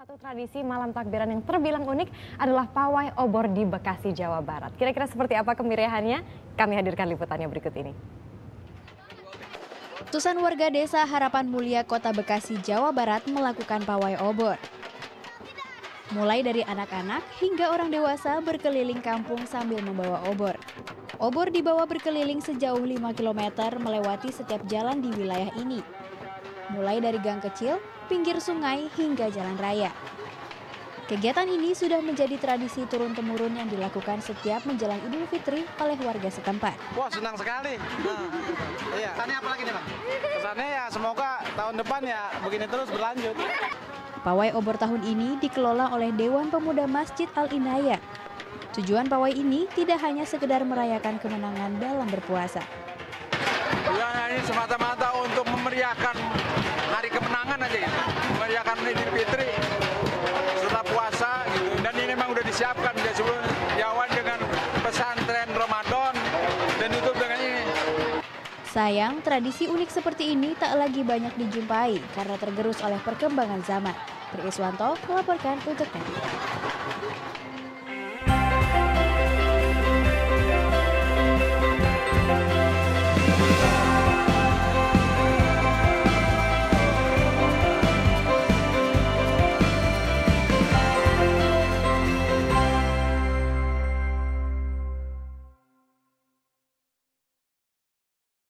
tradisi malam takbiran yang terbilang unik adalah pawai obor di Bekasi, Jawa Barat. Kira-kira seperti apa kemeriahannya? Kami hadirkan liputannya berikut ini. Ratusan warga desa Harapan Mulia, Kota Bekasi, Jawa Barat melakukan pawai obor. Mulai dari anak-anak hingga orang dewasa berkeliling kampung sambil membawa obor. Obor dibawa berkeliling sejauh 5 km melewati setiap jalan di wilayah ini. Mulai dari gang kecil, pinggir sungai, hingga jalan raya. Kegiatan ini sudah menjadi tradisi turun-temurun yang dilakukan setiap menjelang Idul Fitri oleh warga setempat. Wah senang sekali. Nah, iya. Kesannya apa lagi nih bang? Kesannya ya semoga tahun depan ya begini terus berlanjut. Pawai obor tahun ini dikelola oleh Dewan Pemuda Masjid Al-Inaya. Tujuan pawai ini tidak hanya sekedar merayakan kemenangan dalam berpuasa. Ya ini semata-mata disiapkan ya sebelum Jawa dengan pesantren Ramadan dan tutup dengan ini. Sayang, tradisi unik seperti ini tak lagi banyak dijumpai karena tergerus oleh perkembangan zaman. Tri Iswanto melaporkan untuk Net.